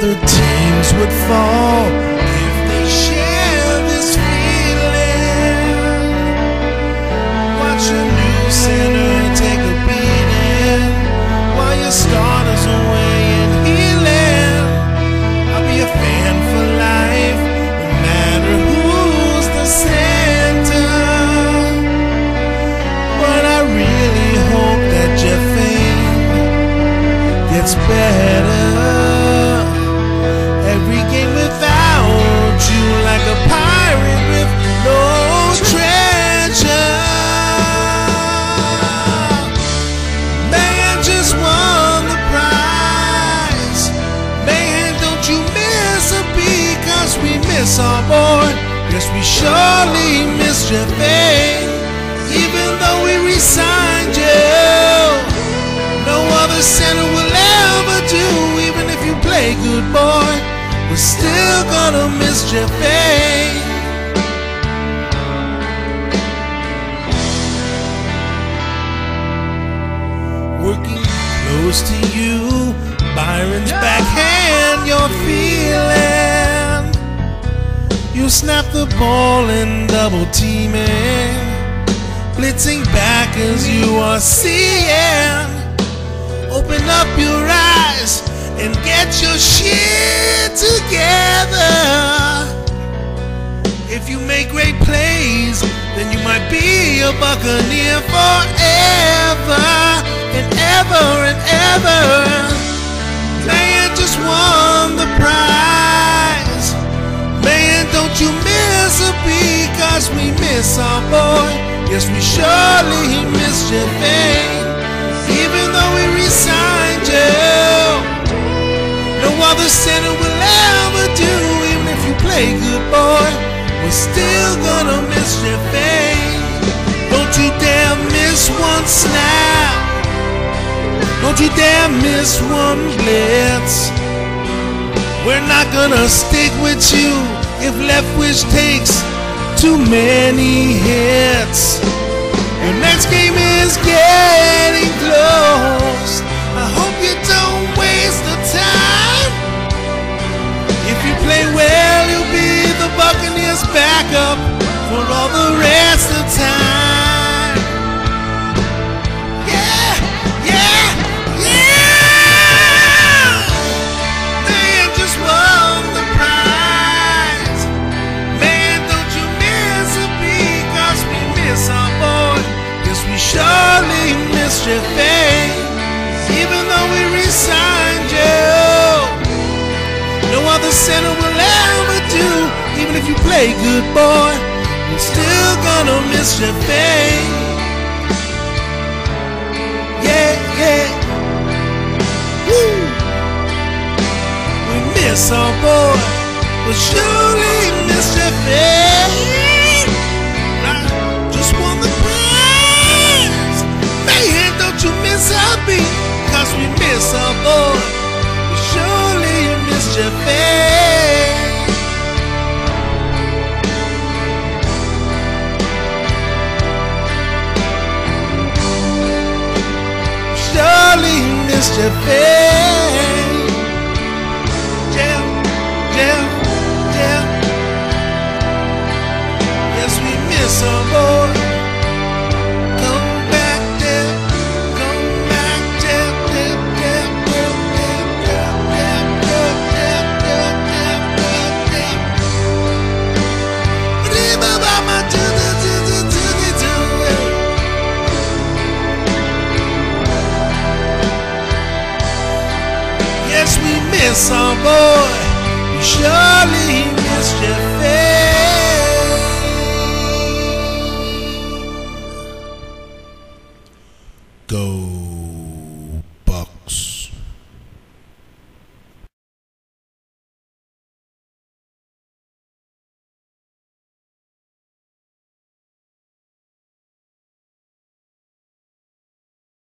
would fall if they share this feeling. Watch a new sinner take a beating while your starters away and healing. I'll be a fan for life, no matter who's the center. But I really hope that Faine gets better. Every game without you, like a pirate with no treasure. Man just won the prize. Man, don't you miss a cause we miss our boy. Yes, we surely missed your thing. Even though we resigned you, still gonna miss your thing. working close to you. Byron's backhand, you're feeling. You snap the ball and double teaming. Blitzing back as you are seeing. Open up your eyes and get your shit together. If you make great plays, then you might be a Buccaneer forever and ever and ever. Man just won the prize. Man, don't you miss a beat, cause we miss our boy. Yes, we surely missed your thing. Even though we resigned you. No other center will ever do, even if you play good, boy. We're still gonna miss your Faine. Don't you dare miss one snap. Don't you dare miss one blitz. We're not gonna stick with you if Leftwich takes too many hits. Your next game is getting close. I hope Backup for all the rest of time. Yeah, yeah, yeah. Man just won the prize. Man, don't you miss a beat, cause we miss our boy. Yes, we surely missed your Faine. Even though we resigned you. No other center. Even if you play good, boy, I'm still gonna miss your Faine. Yeah, yeah. Woo. We miss our boy, but surely miss your Faine. to face. Yes, we miss our boy. We surely missed your face. Go.